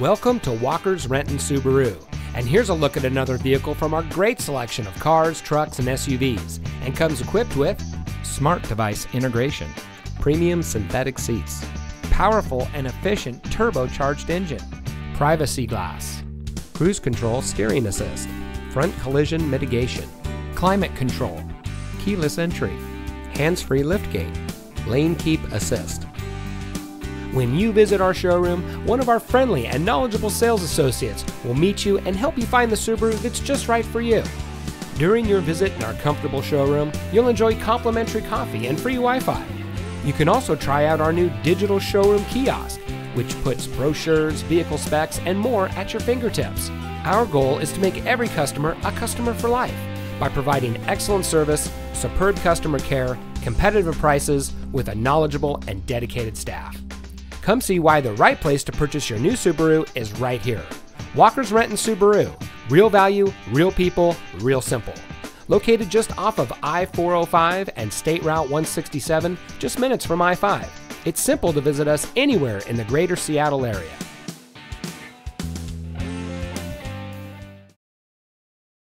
Welcome to Walker's Renton Subaru. And here's a look at another vehicle from our great selection of cars, trucks, and SUVs. And comes equipped with smart device integration, premium synthetic seats, powerful and efficient turbocharged engine, privacy glass, cruise control steering assist, front collision mitigation, climate control, keyless entry, hands-free liftgate, lane keep assist. When you visit our showroom, one of our friendly and knowledgeable sales associates will meet you and help you find the Subaru that's just right for you. During your visit in our comfortable showroom, you'll enjoy complimentary coffee and free Wi Fi. You can also try out our new digital showroom kiosk, which puts brochures, vehicle specs, and more at your fingertips. Our goal is to make every customer a customer for life by providing excellent service, superb customer care, competitive prices, with a knowledgeable and dedicated staff. Come see why the right place to purchase your new Subaru is right here. Walker's Renton Subaru. Real value, real people, real simple. Located just off of I 405 and State Route 167, just minutes from I 5. It's simple to visit us anywhere in the greater Seattle area.